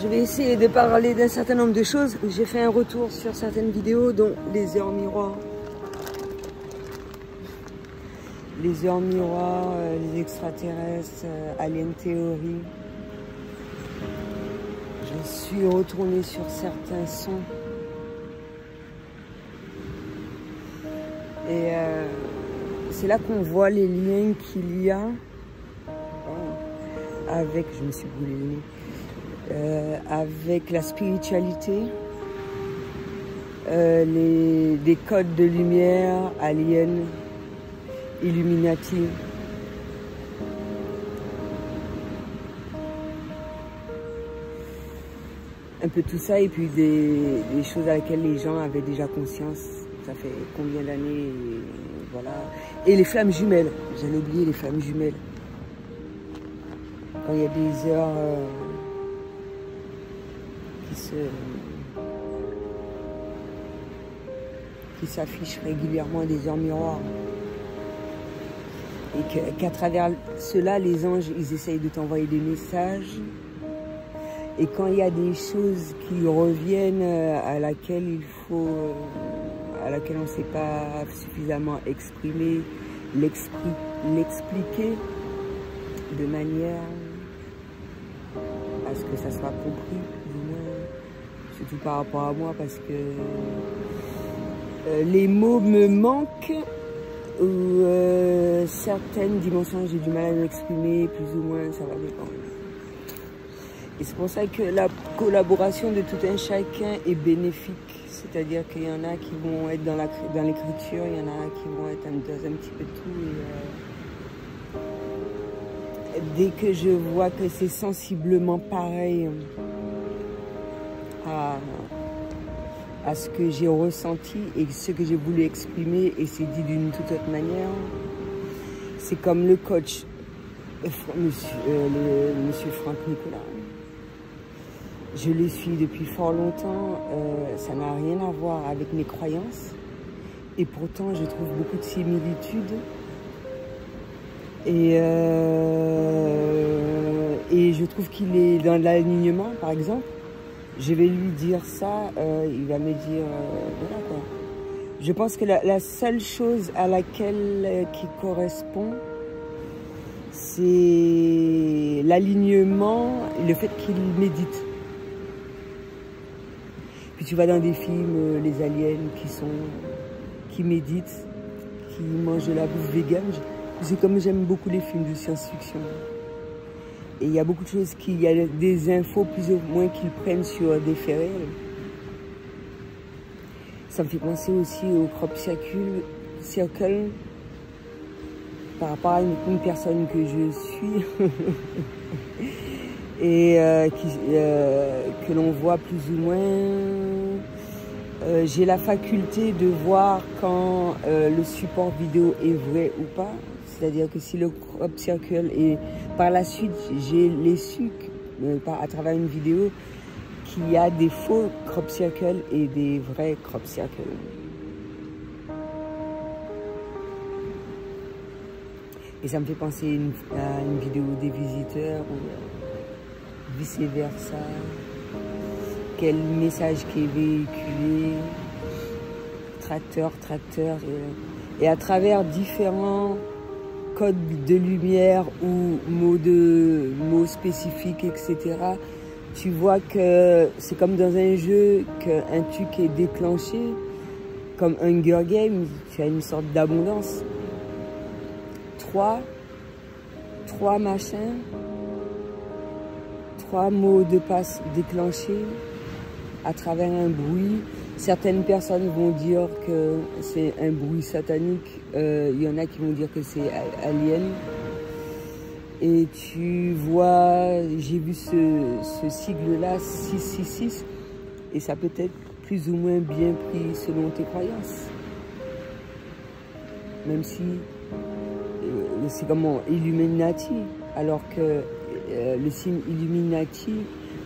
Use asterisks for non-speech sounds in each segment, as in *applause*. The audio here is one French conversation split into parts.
je vais essayer de parler d'un certain nombre de choses. J'ai fait un retour sur certaines vidéos, dont les heures miroirs. Les heures miroirs, euh, les extraterrestres, euh, Alien Theory. Je suis retournée sur certains sons. Et euh, c'est là qu'on voit les liens qu'il y a avec, je me suis brûlée euh, avec la spiritualité, euh, les, des codes de lumière, aliens, illuminati. Un peu tout ça et puis des, choses à laquelle les gens avaient déjà conscience. Ça fait combien d'années, voilà. Et les flammes jumelles, j'allais oublier les flammes jumelles quand il y a des heures euh, qui s'affichent régulièrement des heures miroirs. Et qu'à travers cela les anges ils essayent de t'envoyer des messages. Et quand il y a des choses qui reviennent euh, à laquelle il faut euh, à laquelle on ne sait pas suffisamment exprimer l'expliquer de manière à ce que ça soit compris, surtout par rapport à moi, parce que euh, les mots me manquent, ou euh, certaines dimensions j'ai du mal à m'exprimer, plus ou moins, ça va dépendre. Et c'est pour ça que la collaboration de tout un chacun est bénéfique. C'est-à-dire qu'il y en a qui vont être dans l'écriture, il y en a qui vont être dans un petit peu tout. Et, euh, dès que je vois que c'est sensiblement pareil à, ce que j'ai ressenti et ce que j'ai voulu exprimer et c'est dit d'une toute autre manière, c'est comme le coach, monsieur, euh, le, monsieur Franck Nicolas. Je le suis depuis fort longtemps, euh, ça n'a rien à voir avec mes croyances et pourtant je trouve beaucoup de similitudes euh, et je trouve qu'il est dans l'alignement, par exemple. Je vais lui dire ça, euh, il va me dire, euh, voilà quoi. Je pense que la, seule chose à laquelle euh, qui correspond, c'est l'alignement, le fait qu'il médite. Puis tu vas dans des films, euh, les aliens qui sont, qui méditent, qui mangent de la bouffe végane. C'est comme j'aime beaucoup les films de science-fiction. Et il y a beaucoup de choses qu'il y a des infos plus ou moins qu'ils prennent sur des faits. Ça me fait penser aussi au crop circle, circle par rapport à une, personne que je suis *laughs* et euh, euh, que l'on voit plus ou moins. Euh, J'ai la faculté de voir quand le support vidéo est vrai ou pas. C'est-à-dire que si le crop circle et par la suite j'ai les su euh, à travers une vidéo qu'il y a des faux crop circles et des vrais crop circles. Et ça me fait penser à une vidéo des visiteurs ou euh, vice versa. Quel message qui est véhiculé, tracteur, tracteur. Et à travers différents code de lumière ou mots, de, mots spécifiques, etc., tu vois que c'est comme dans un jeu qu'un truc est déclenché, comme Hunger Games, tu as une sorte d'abondance. Trois, trois machins, trois mots de passe déclenchés à travers un bruit, Certaines personnes vont dire que c'est un bruit satanique. Euh, il y en a qui vont dire que c'est alien. Et tu vois, j'ai vu ce, sigle-là, 666, et ça peut être plus ou moins bien pris selon tes croyances. Même si euh, c'est comme Illuminati, alors que euh, le signe Illuminati,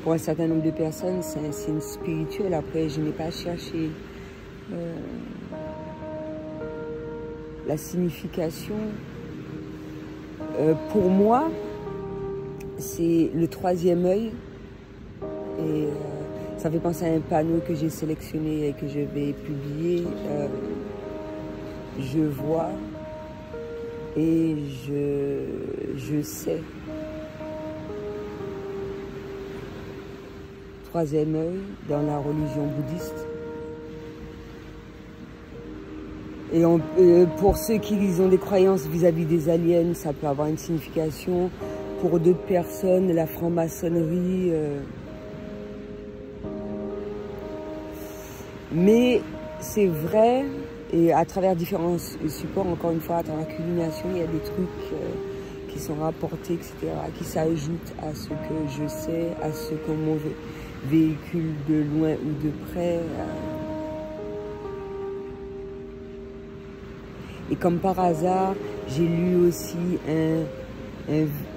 pour un certain nombre de personnes, c'est un signe spirituel. Après, je n'ai pas cherché euh, la signification. Euh, pour moi, c'est le troisième œil. Et euh, ça fait penser à un panneau que j'ai sélectionné et que je vais publier. Je vois et je, je sais. Troisième œil dans la religion bouddhiste. Et euh, pour ceux qui ont des croyances vis-à-vis des aliens, ça peut avoir une signification. Pour d'autres personnes, la franc-maçonnerie. Euh. Mais c'est vrai, et à travers différents supports, encore une fois, à travers la culmination, il y a des trucs euh, qui sont rapportés, etc., qui s'ajoutent à ce que je sais, à ce que mon véhicule de loin ou de près. Et comme par hasard, j'ai lu aussi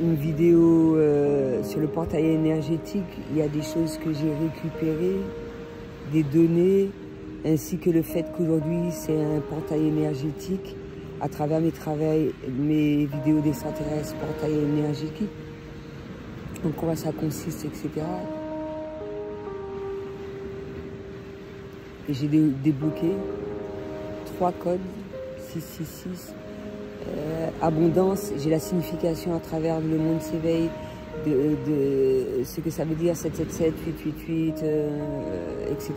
une vidéo euh, sur le portail énergétique. Il y a des choses que j'ai récupérées, des données, ainsi que le fait qu'aujourd'hui c'est un portail énergétique à travers mes travaux, mes vidéos d'extraterrestres, portail énergétique. Donc quoi ça consiste, etc. Et j'ai débloqué trois codes 666. Euh, abondance, j'ai la signification à travers le monde s'éveille de, ce que ça veut dire 777, 888, euh, etc.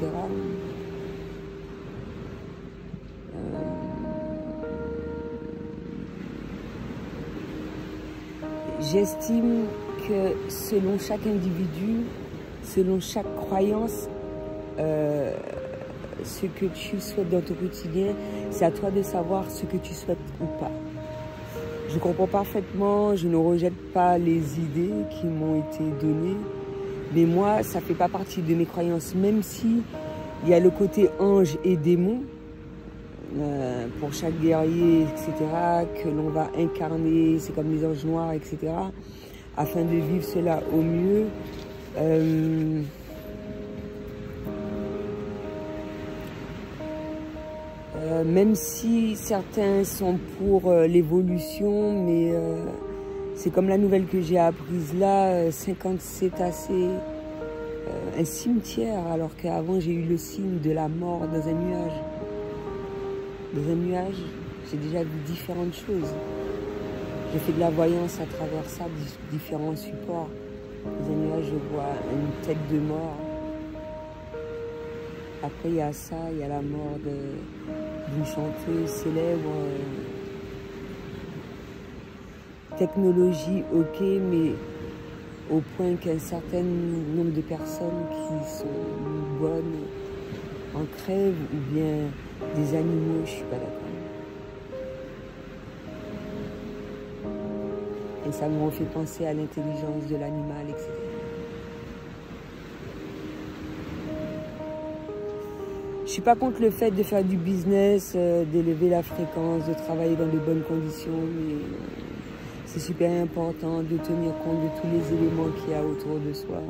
Euh, j'estime que selon chaque individu, selon chaque croyance, ce que tu souhaites dans ton quotidien, c'est à toi de savoir ce que tu souhaites ou pas. Je comprends parfaitement, je ne rejette pas les idées qui m'ont été données, mais moi, ça ne fait pas partie de mes croyances, même si il y a le côté ange et démon, euh, pour chaque guerrier, etc., que l'on va incarner, c'est comme les anges noirs, etc., afin de vivre cela au mieux. Euh, Euh, même si certains sont pour euh, l'évolution, mais euh, c'est comme la nouvelle que j'ai apprise là, 50 cétacés, un cimetière, alors qu'avant j'ai eu le signe de la mort dans un nuage. Dans un nuage, j'ai déjà vu différentes choses. J'ai fait de la voyance à travers ça, différents supports. Dans un nuage, je vois une tête de mort. Après, il y a ça, il y a la mort d'une chanteuse célèbre. Technologie, ok, mais au point qu'un certain nombre de personnes qui sont bonnes en crèvent ou bien des animaux, je suis pas d'accord. Et ça me fait penser à l'intelligence de l'animal, etc. suis pas contre le fait de faire du business, euh, d'élever la fréquence, de travailler dans de bonnes conditions, mais euh, c'est super important de tenir compte de tous les éléments qu'il y a autour de soi.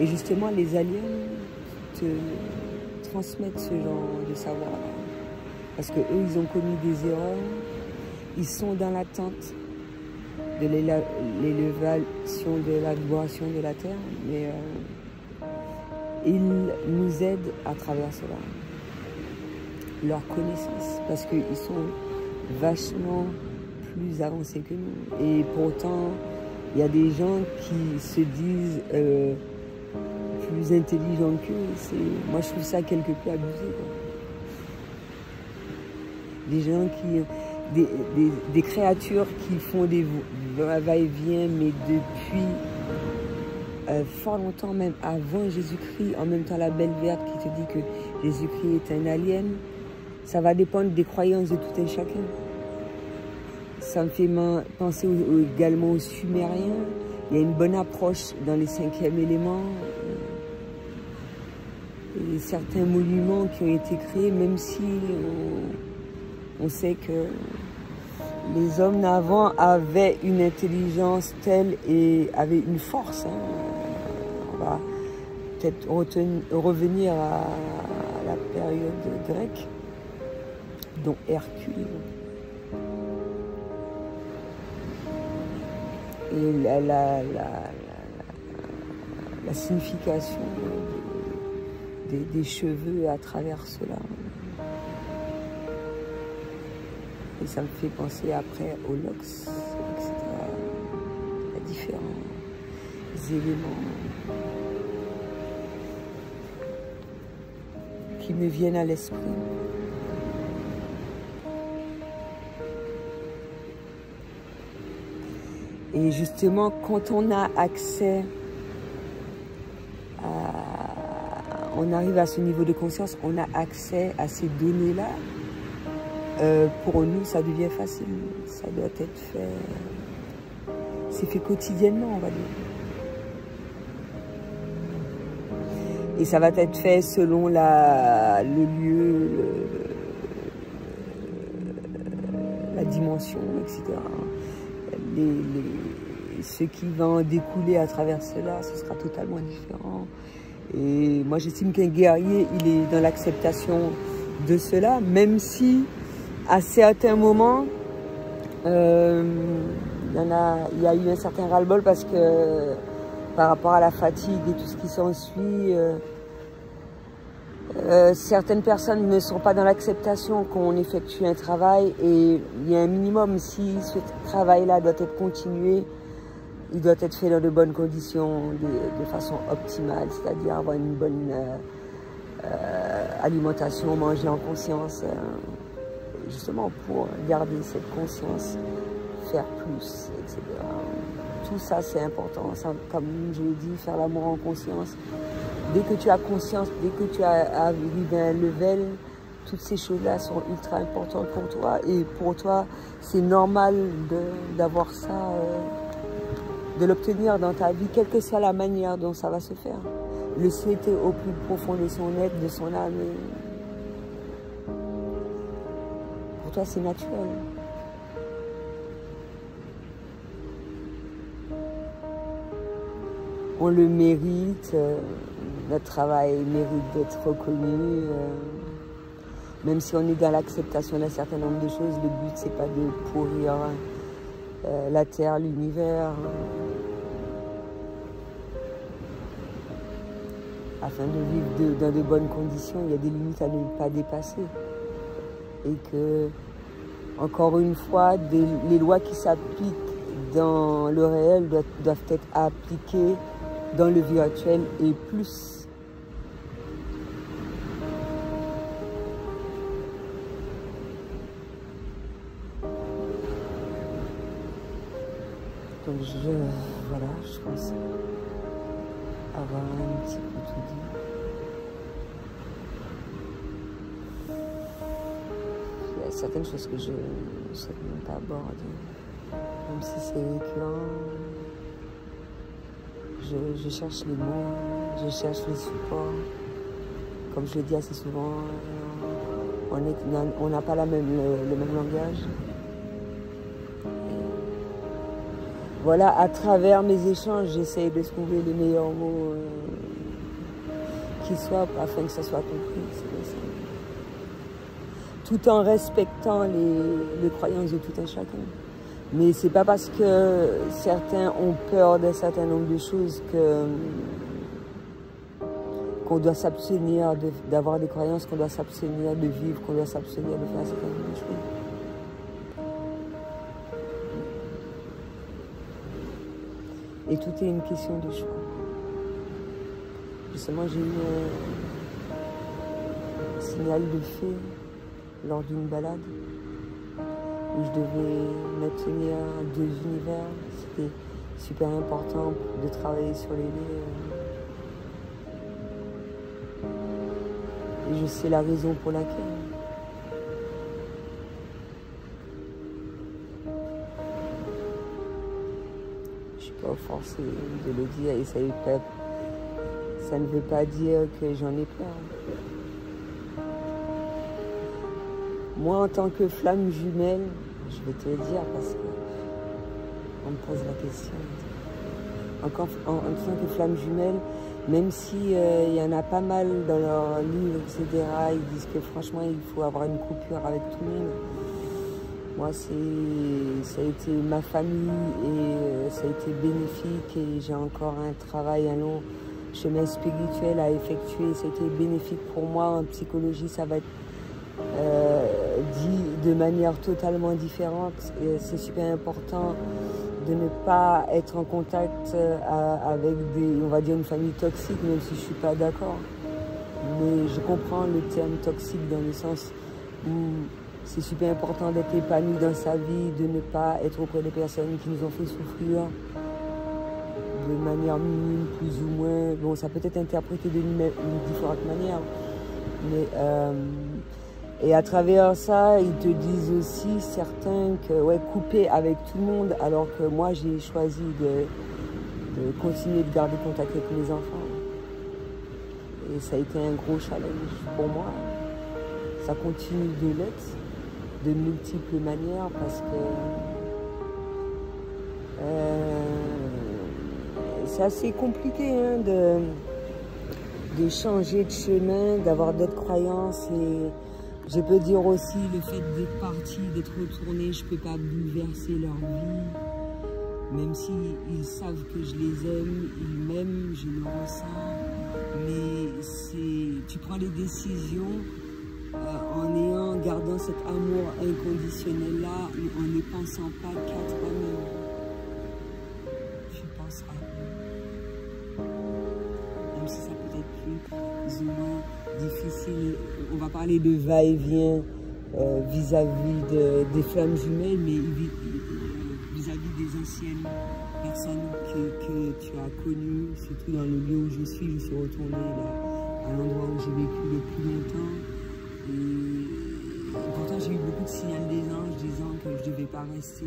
Et justement, les aliens te transmettent ce genre de savoir. Parce que eux, ils ont commis des erreurs. Ils sont dans l'attente de l'élévation de la vibration de la Terre. Mais euh, ils nous aident à travers cela. Leur connaissance, parce qu'ils sont vachement plus avancés que nous. Et pourtant, il y a des gens qui se disent euh, plus intelligents qu'eux. Moi, je trouve ça quelque peu abusé. Des gens qui... Des, des créatures qui font des va-et-vient, mais depuis euh, fort longtemps, même avant Jésus-Christ, en même temps la belle verte qui te dit que Jésus-Christ est un alien, ça va dépendre des croyances de tout un chacun. Ça me fait penser également aux Sumériens. Il y a une bonne approche dans les cinquièmes éléments. Certains monuments qui ont été créés, même si on, sait que les hommes d'avant avaient une intelligence telle et avaient une force. Hein peut-être revenir à la période grecque, dont Hercule. Et la, la signification des, cheveux à travers cela. Et ça me fait penser après locks, etc. À différents éléments me viennent à l'esprit. Et justement, quand on a accès à, on arrive à ce niveau de conscience, on a accès à ces données-là, euh, pour nous, ça devient facile. Ça doit être fait, c'est fait quotidiennement, on va dire. Et ça va être fait selon le lieu, la dimension, etc. ce qui va en découler à travers cela, ce sera totalement différent. Et moi, j'estime qu'un guerrier, il est dans l'acceptation de cela, même si à certains moments, euh, il, y a, il y a eu un certain ras-le-bol parce que par rapport à la fatigue et tout ce qui s'ensuit, euh, euh, certaines personnes ne sont pas dans l'acceptation qu'on effectue un travail et il y a un minimum, si ce travail-là doit être continué, il doit être fait dans de bonnes conditions, de, façon optimale, c'est-à-dire avoir une bonne alimentation, manger en conscience justement pour garder cette conscience, faire plus, etc. Tout ça, c'est important. comme je l'ai dit, faire l'amour en conscience. Dès que tu as conscience, dès que tu as arrivé un level, toutes ces choses-là sont ultra importantes pour toi. Et pour toi, c'est normal d'avoir ça, euh, de l'obtenir dans ta vie, quelle que soit la manière dont ça va se faire. Le souhaiter au plus profond de son être, de son âme toi, c'est naturel. On le mérite, euh, notre travail mérite d'être reconnu. Euh, même si on est dans l'acceptation d'un certain nombre de choses, le but c'est pas de pourrir euh, la terre, l'univers. afin de vivre dans de bonnes conditions, il y a des limites à ne pas dépasser et que, encore une fois, les lois qui s'appliquent dans le réel doivent, être appliquées dans le virtuel et plus. Donc je, voilà, je pense avoir un petit peu tout dit. certaines choses que je ne souhaite même pas aborder. Même si c'est récurrent, je, cherche les mots, je cherche les supports. Comme je le dis assez souvent, on n'a pas la même, le, même langage. voilà, à travers mes échanges, j'essaie de trouver les meilleurs mots euh, qui soient afin que ça soit compris tout en respectant les, croyances de tout un chacun. Mais c'est pas parce que certains ont peur d'un certain nombre de choses que qu'on doit s'abstenir d'avoir des croyances, qu'on doit s'abstenir de vivre, qu'on doit s'abstenir de faire un certain nombre de choses. Et tout est une question de choix. Justement, j'ai eu un signal de fait lors d'une balade je devais maintenir deux univers. C'était super important de travailler sur les lieux. Et je sais la raison pour laquelle. Je suis pas forcée de le dire et ça, ça ne veut pas dire que j'en ai peur. Moi, en tant que flamme jumelle, je vais te le dire parce qu'on me pose la question. En, tant que flamme jumelle, même si euh, y en a pas mal dans leurs livres, etc., ils disent que franchement, il faut avoir une coupure avec tout le monde. Moi, ça a été ma famille et euh, ça a été bénéfique et j'ai encore un travail, un long, chemin spirituel à effectuer. C'était bénéfique pour moi en psychologie, ça va être euh, dit de manière totalement différente. C'est super important de ne pas être en contact euh, avec des, on va dire une famille toxique, même si je suis pas d'accord. Mais je comprends le terme toxique dans le sens où c'est super important d'être épanoui dans sa vie, de ne pas être auprès des personnes qui nous ont fait souffrir de manière minime, plus ou moins. Bon, ça peut être interprété de différentes manières. Et à travers ça, ils te disent aussi certains que, ouais, couper avec tout le monde, alors que moi, j'ai choisi de, continuer de garder contact avec mes enfants. Et ça a été un gros challenge pour moi. Ça continue de l'être de multiples manières parce que euh, c'est assez compliqué hein, de, de changer de chemin, d'avoir d'autres croyances et je peux dire aussi le fait d'être parti, d'être retourné, je peux pas bouleverser leur vie. Même s'ils ils savent que je les aime, ils m'aiment, je le ressens. Mais c'est, tu prends les décisions euh, en ayant, gardant cet amour inconditionnel-là, en ne pensant pas qu'à toi-même. Difficile. On va parler de va-et-vient euh, vis-à-vis des flammes jumelles, mais vis-à-vis des anciennes personnes que, tu as connues, surtout dans le lieu où je suis. Je suis retournée là, à l'endroit où j'ai vécu le plus longtemps. Et, pourtant, j'ai eu beaucoup de signaux des anges disant que je ne devais pas rester.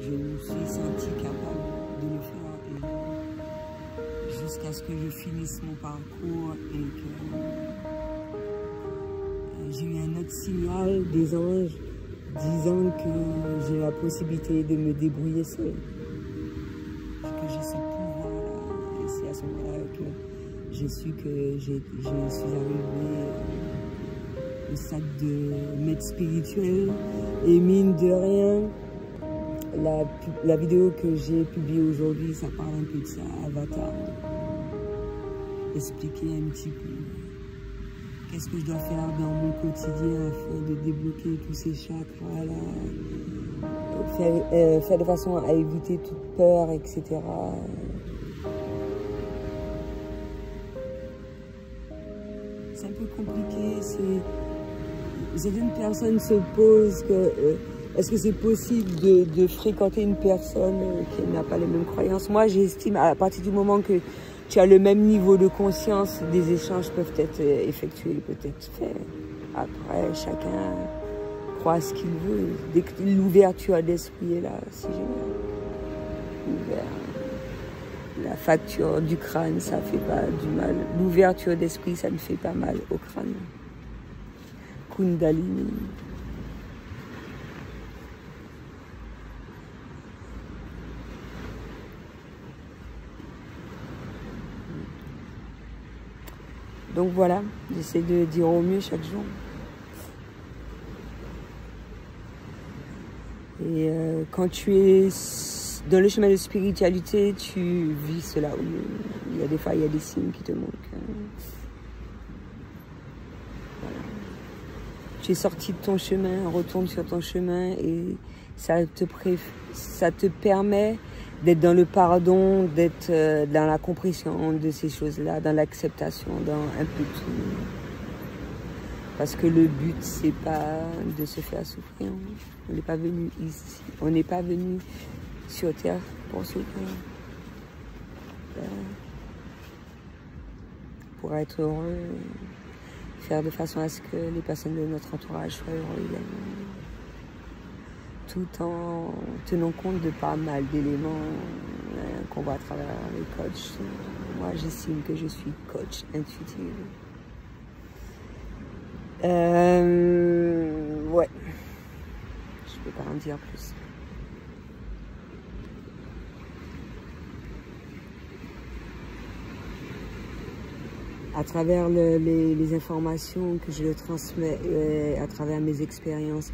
Je me suis sentie capable Jusqu'à ce que je finisse mon parcours et que j'ai eu un autre signal des anges disant que j'ai la possibilité de me débrouiller seule. Que j'ai ce pouvoir-là. Et c'est à ce moment-là que j'ai su que je suis arrivée stade de maître spirituel. Et mine de rien, la, la vidéo que j'ai publiée aujourd'hui, ça parle un peu de ça, Avatar. Expliquer un petit peu qu'est-ce que je dois faire dans mon quotidien afin de débloquer tous ces chakras-là. Faire, euh, faire de façon à éviter toute peur, etc. C'est un peu compliqué, c'est certaines personnes se posent que euh, est-ce que c'est possible de, fréquenter une personne euh, qui n'a pas les mêmes croyances? Moi, j'estime à partir du moment que tu as le même niveau de conscience, des échanges peuvent être effectués, peut-être faits. Après, chacun croit ce qu'il veut. L'ouverture d'esprit est là, c'est génial. Ouvert. La facture du crâne, ça fait pas du mal. L'ouverture d'esprit, ça ne fait pas mal au crâne. Kundalini. Donc voilà, j'essaie de dire au mieux chaque jour. Et euh, quand tu es dans le chemin de spiritualité, tu vis cela au mieux. Il y a des fois, il y a des signes qui te manquent. tu es sorti de ton chemin, retourne sur ton chemin et ça te, ça te permet d'être dans le pardon, d'être euh, dans la compréhension de ces choses-là, dans l'acceptation, dans un peu tout. Parce que le but, c'est pas de se faire souffrir. On n'est pas venu ici, on n'est pas venu sur Terre pour souffrir. Pour être heureux faire de façon à ce que les personnes de notre entourage soient heureux également. Tout en tenant compte de pas mal d'éléments euh, qu'on voit à travers les coachs. Moi, j'estime que je suis coach intuitive. Euh, ouais. Je peux pas en dire plus. à travers les, informations que je le transmets, euh, à travers mes expériences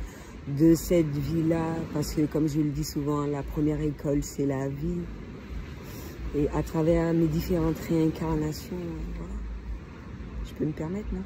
de cette vie-là, parce que comme je le dis souvent, la première école, c'est la vie. Et à travers mes différentes réincarnations. Je peux me permettre, non?